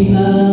Keep